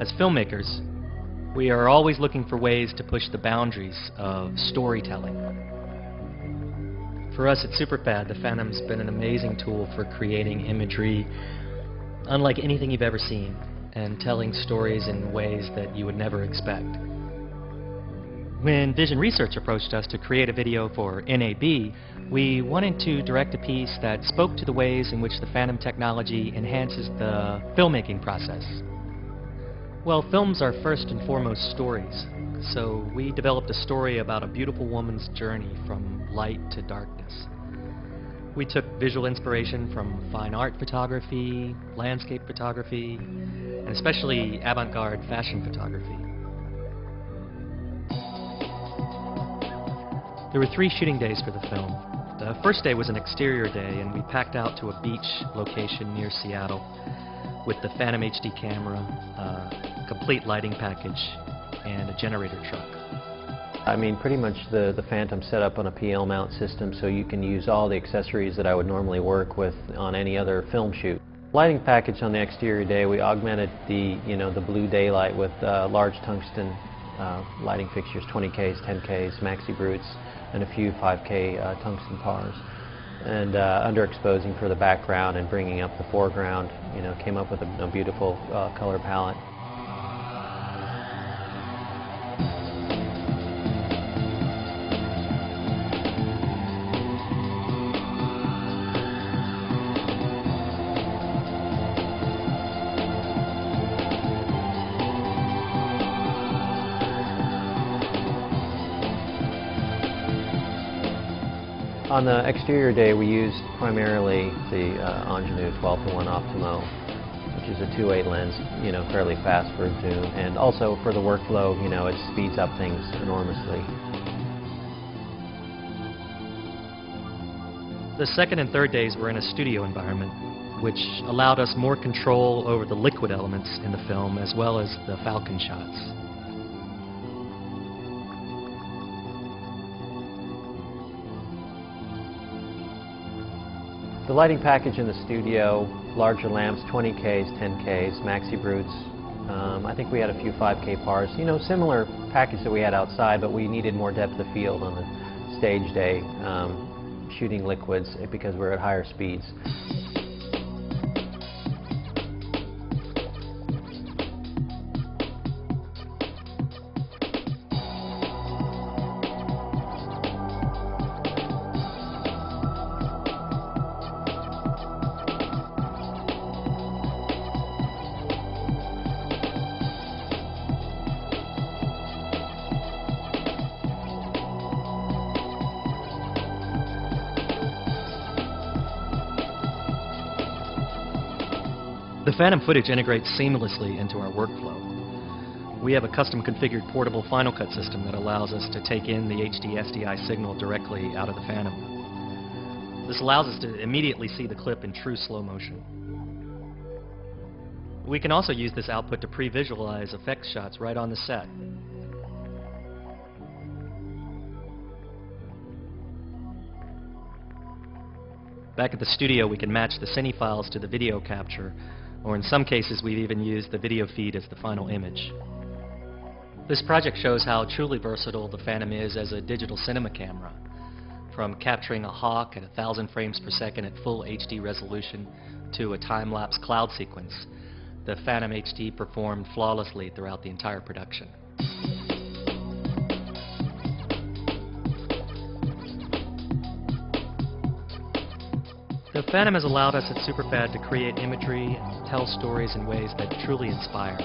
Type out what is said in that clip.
As filmmakers, we are always looking for ways to push the boundaries of storytelling. For us at Superfad, the Phantom's been an amazing tool for creating imagery unlike anything you've ever seen and telling stories in ways that you would never expect. When Vision Research approached us to create a video for NAB, we wanted to direct a piece that spoke to the ways in which the Phantom technology enhances the filmmaking process. Well, films are first and foremost stories, so we developed a story about a beautiful woman's journey from light to darkness. We took visual inspiration from fine art photography, landscape photography, and especially avant-garde fashion photography. There were three shooting days for the film. The first day was an exterior day, and we packed out to a beach location near Seattle with the Phantom HD camera, a complete lighting package, and a generator truck. I mean, pretty much the, the Phantom set up on a PL mount system so you can use all the accessories that I would normally work with on any other film shoot. Lighting package on the exterior day, we augmented the, you know, the blue daylight with uh, large tungsten uh, lighting fixtures, 20Ks, 10Ks, maxi brutes, and a few 5K uh, tungsten pars. And uh, underexposing for the background and bringing up the foreground, you know, came up with a, a beautiful uh, color palette. On the exterior day, we used primarily the uh, Angenieux 12 to 1 Optimo, which is a 2.8 lens, you know, fairly fast for zoom, and also for the workflow, you know, it speeds up things enormously. The second and third days were in a studio environment, which allowed us more control over the liquid elements in the film as well as the Falcon shots. The lighting package in the studio, larger lamps, 20Ks, 10Ks, maxi brutes. Um, I think we had a few 5K pars. You know, similar package that we had outside, but we needed more depth of field on the stage day, um, shooting liquids because we're at higher speeds. The Phantom footage integrates seamlessly into our workflow. We have a custom configured portable Final Cut system that allows us to take in the HD SDI signal directly out of the Phantom. This allows us to immediately see the clip in true slow motion. We can also use this output to pre-visualize effects shots right on the set. Back at the studio, we can match the cine files to the video capture or in some cases we've even used the video feed as the final image. This project shows how truly versatile the Phantom is as a digital cinema camera, from capturing a hawk at 1,000 frames per second at full HD resolution to a time-lapse cloud sequence. The Phantom HD performed flawlessly throughout the entire production. The Phantom has allowed us at Superfad to create imagery and tell stories in ways that truly inspire.